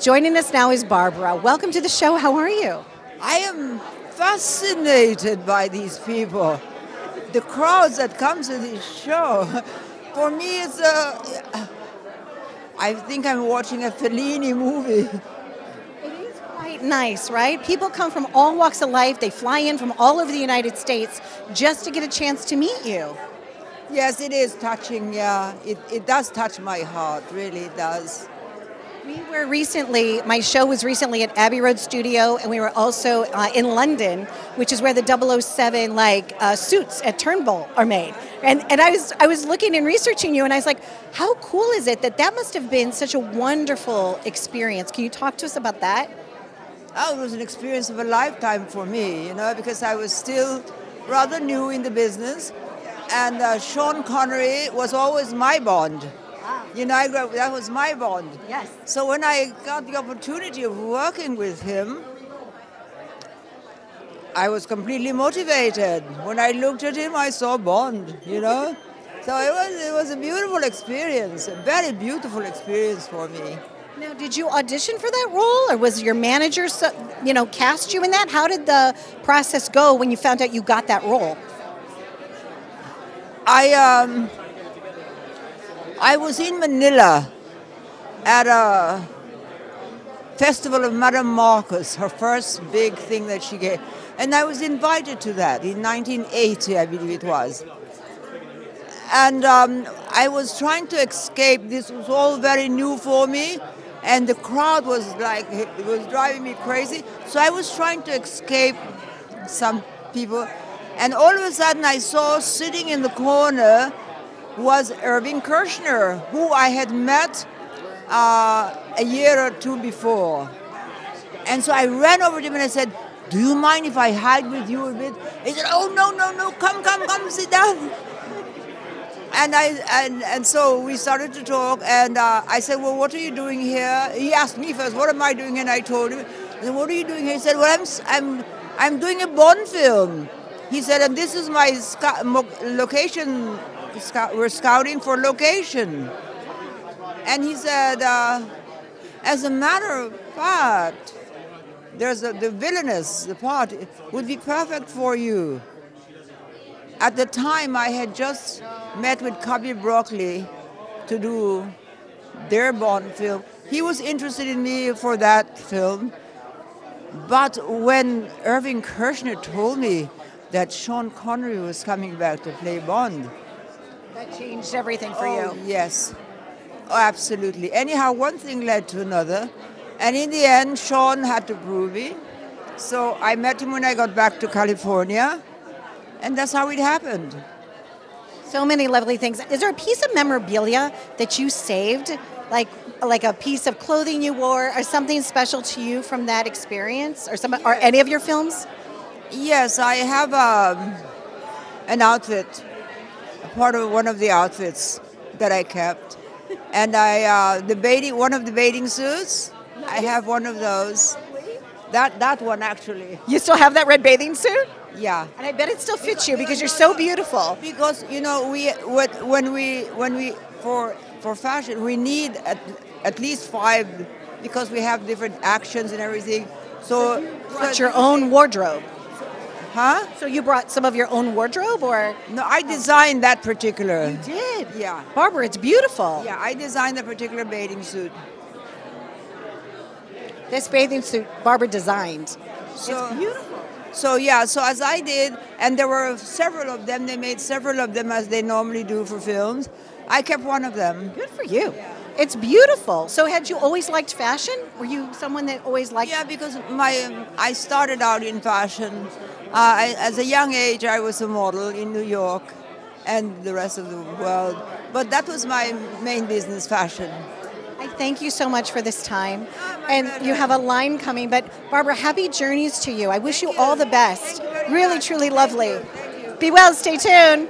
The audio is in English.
Joining us now is Barbara. Welcome to the show. How are you? I am fascinated by these people. The crowds that come to this show. For me, it's a. I think I'm watching a Fellini movie. It is quite nice, right? People come from all walks of life. They fly in from all over the United States just to get a chance to meet you. Yes, it is touching. Yeah, it, it does touch my heart. Really, it does. We were recently, my show was recently at Abbey Road Studio, and we were also uh, in London, which is where the 007 like uh, suits at Turnbull are made. And, and I, was, I was looking and researching you, and I was like, how cool is it that that must have been such a wonderful experience? Can you talk to us about that? Oh, it was an experience of a lifetime for me, you know, because I was still rather new in the business, and uh, Sean Connery was always my Bond. You know, I, that was my Bond. Yes. So when I got the opportunity of working with him, I was completely motivated. When I looked at him, I saw Bond. You know, so it was it was a beautiful experience, a very beautiful experience for me. Now, did you audition for that role, or was your manager, so- you know, cast you in that? How did the process go when you found out you got that role? I um, I was in Manila at a festival of Madame Marcos, her first big thing that she gave, and I was invited to that in 1980, I believe it was. And um, I was trying to escape. This was all very new for me, and the crowd was like it was driving me crazy. So I was trying to escape some people, and all of a sudden I saw sitting in the corner was Irving Kershner, who I had met uh, a year or two before. And so I ran over to him and I said, Do you mind if I hide with you a bit? He said, Oh, no, no, no, come, come, come, sit down. And, I, and, and so we started to talk, and uh, I said, Well, what are you doing here? He asked me first, What am I doing? And I told him, I What are you doing here? He said, Well, I'm, I'm, I'm doing a Bond film. He said, And this is my location, scout, we're scouting for location. And he said, uh, As a matter of fact, there's a, the villainous, the part would be perfect for you. At the time, I had just met with Cubby Broccoli to do their Bond film. He was interested in me for that film. But when Irving Kershner told me that Sean Connery was coming back to play Bond, That changed everything for oh, you. yes. Oh, absolutely. Anyhow, one thing led to another. And in the end, Sean had to prove it. So I met him when I got back to California. And that's how it happened. So many lovely things. Is there a piece of memorabilia that you saved, like like a piece of clothing you wore, or something special to you from that experience, or some, or any of your films? Yes, I have um, an outfit, part of one of the outfits that I kept. And I, uh, the bathing, one of the bathing suits, I have one of those. That, that one actually, You still have that red bathing suit, yeah. and I bet it still fits you because you're so beautiful. Because you know we when when we when we for for fashion we need at, at least five because we have different actions and everything. So, Brought your own wardrobe. Huh? So you brought some of your own wardrobe, or No, I designed that particular. You did? Yeah. Barbara, it's beautiful. Yeah, I designed the particular bathing suit. This bathing suit Barbara designed. So it's beautiful. So yeah, so as I did, and there were several of them. They made several of them as they normally do for films. I kept one of them. Good for you. It's beautiful. So had you always liked fashion? Were you someone that always liked Yeah, because my um, I started out in fashion. Uh, I, as a young age, I was a model in New York and the rest of the world. But that was my main business, fashion. I thank you so much for this time. My and pleasure. you have a line coming, but Barbara, happy journeys to you. I wish you Thank all the best. You Really, much. truly Thank lovely. you. You. Be well, stay tuned.